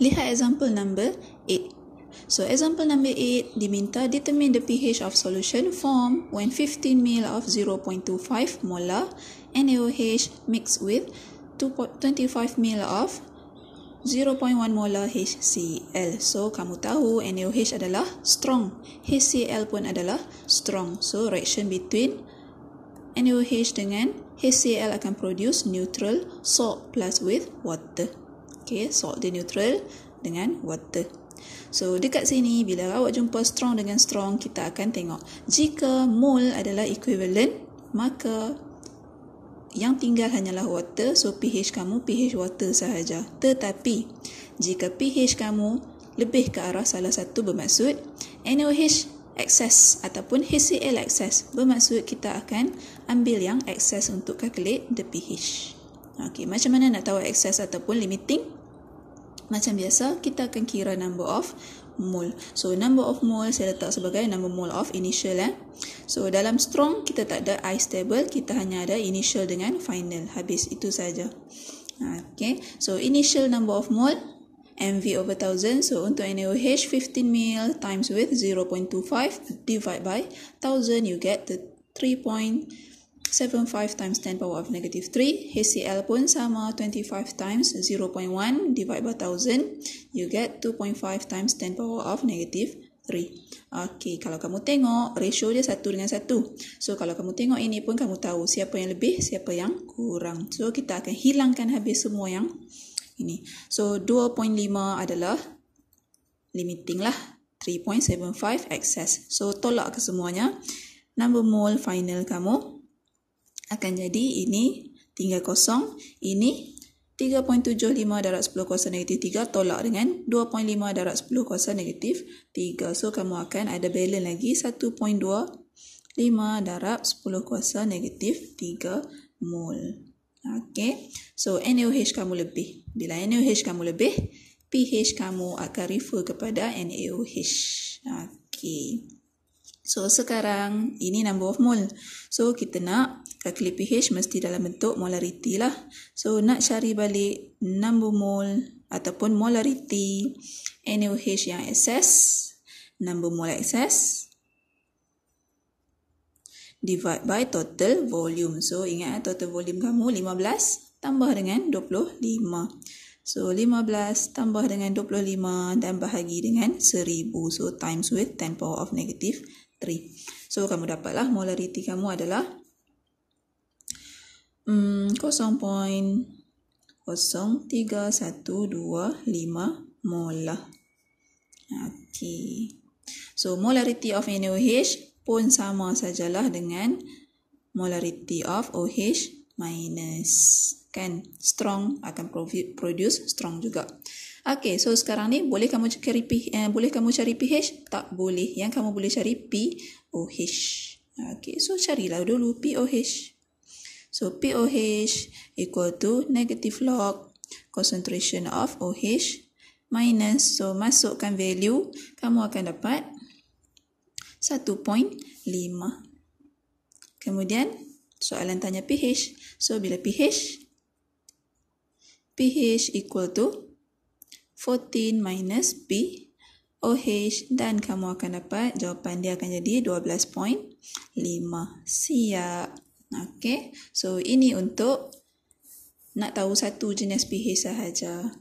Lihat example number 8. So example number 8 diminta determine the pH of solution form when 15 ml of 0.25 molar NaOH mixed with 25 ml of 0.1 molar HCl. So kamu tahu NaOH adalah strong. HCl pun adalah strong. So reaction between NaOH dengan HCl akan produce neutral salt plus with water. Okay, salt dia neutral dengan water. So dekat sini bila awak jumpa strong dengan strong kita akan tengok jika mole adalah equivalent maka yang tinggal hanyalah water so pH kamu pH water sahaja tetapi jika pH kamu lebih ke arah salah satu bermaksud NaOH excess ataupun HCl excess bermaksud kita akan ambil yang excess untuk calculate the pH Okey, macam mana nak tahu excess ataupun limiting? Macam biasa, kita akan kira number of mole. So, number of mole saya letak sebagai number mole of initial. Eh. So, dalam strong, kita tak ada I stable. Kita hanya ada initial dengan final. Habis itu saja. Okay. So, initial number of mole, MV over 1000. So, untuk NaOH, 15 ml times with 0.25 divide by 1000, you get the 3.5. 75 times 10 power of negative 3. HCl pun sama 25 times 0.1 divide by 1000. You get 2.5 times 10 power of negative 3. Okey, kalau kamu tengok ratio dia satu dengan satu. So, kalau kamu tengok ini pun kamu tahu siapa yang lebih, siapa yang kurang. So, kita akan hilangkan habis semua yang ini. So, 2.5 adalah limiting lah. 3.75 excess. So, tolak ke semuanya. Number mole final kamu akan jadi ini tinggal kosong. Ini 3.75 darab 10 kuasa negatif 3 tolak dengan 2.5 darab 10 kuasa negatif 3. So, kamu akan ada balance lagi 1.25 darab 10 kuasa negatif 3 mol. Okay. So, NaOH kamu lebih. Bila NaOH kamu lebih, pH kamu akan refer kepada NaOH. Okay. So, sekarang ini number of mole. So, kita nak calculate pH mesti dalam bentuk molarity lah. So nak cari balik number mole ataupun molarity NaOH yang excess, number mole excess divide by total volume. So ingat total volume kamu 15 tambah dengan 25. So 15 tambah dengan 25 dan bahagi dengan 1000. So times with 10 power of negative 3. So kamu dapatlah molarity kamu adalah Hmm, 0.03125 molar. Okey. So, molarity of NaOH pun sama sajalah dengan molarity of OH minus. Kan? Strong akan produce strong juga. Okey, so sekarang ni boleh kamu cari pH, eh, boleh kamu cari pH? Tak boleh. Yang kamu boleh cari POH. Okey, so carilah dulu POH. So POH equal to negative log concentration of OH minus. So masukkan value, kamu akan dapat 1.5. Kemudian soalan tanya pH. So bila pH, pH equal to 14 minus P OH dan kamu akan dapat jawapan dia akan jadi 12.5. Siap. Okay, so ini untuk nak tahu satu jenis pH sahaja.